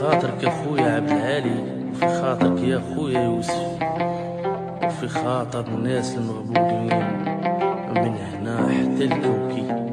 خاطرك يا خويا عبد العالي وفي خاطرك يا خويا يوسف. وفي خاطر الناس المغبوطين من هنا حتى الكوكي.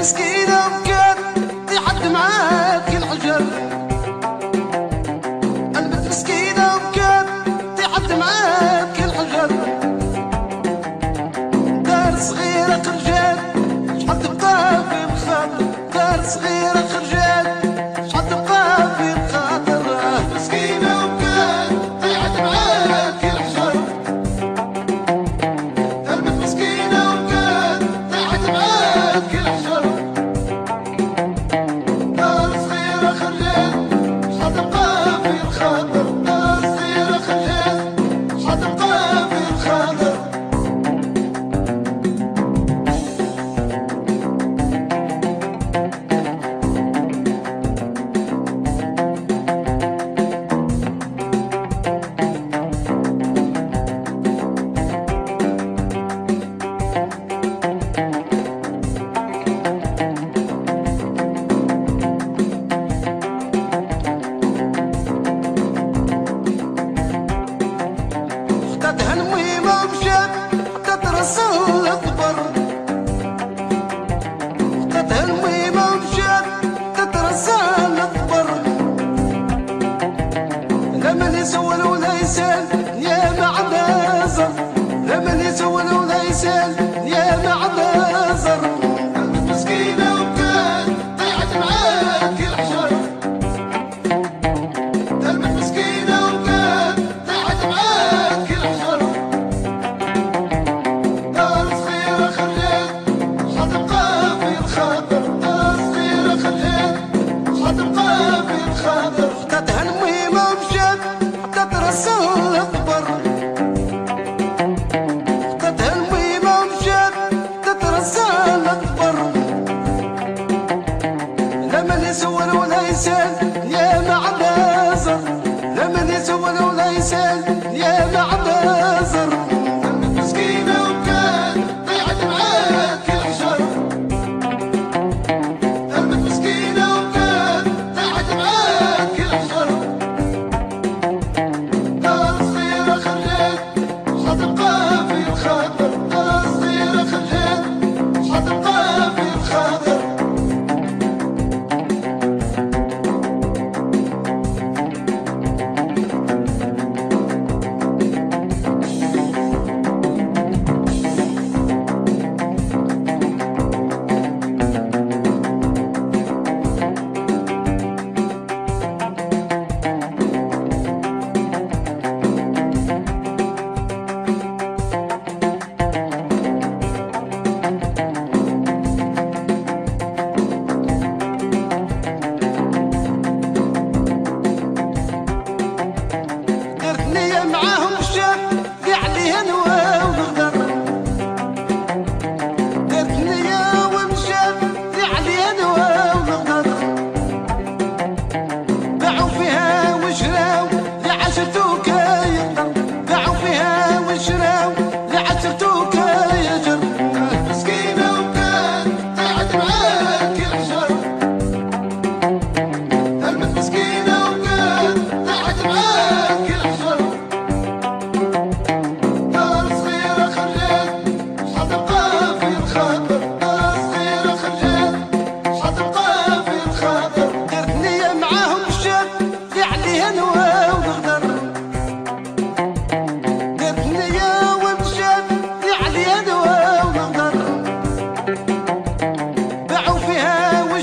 Es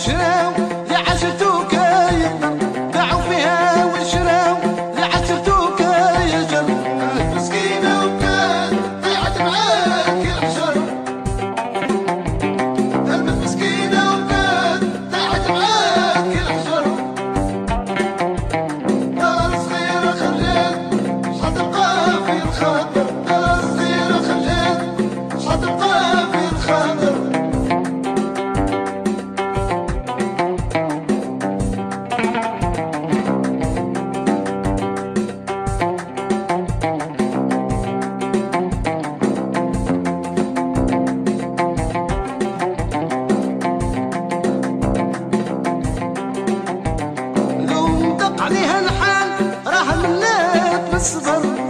should 四分。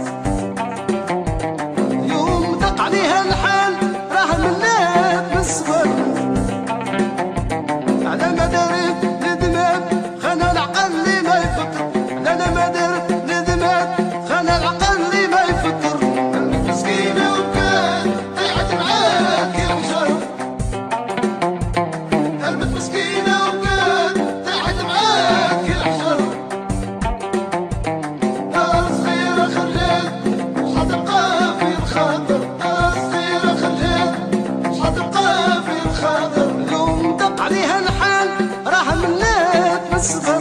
عليها الحال راح منات من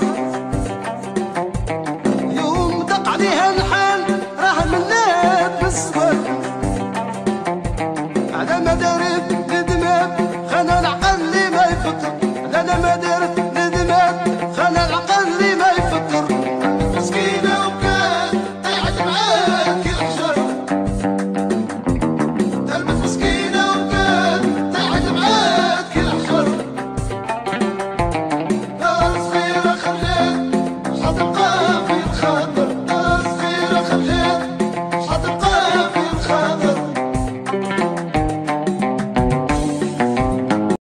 يوم دق عليها الحال راح منات من على ما دارت ندمات خلى العقل ما يفكر. على ما دارت